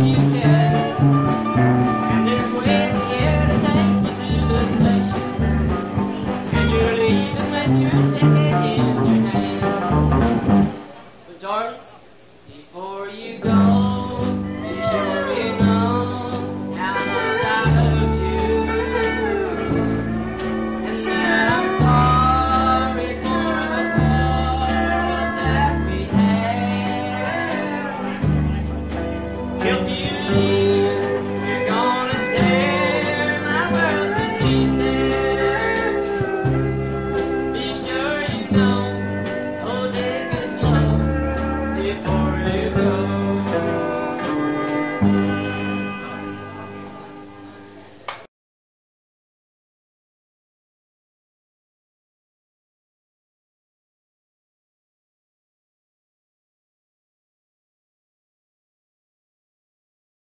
hurt Be sure you know,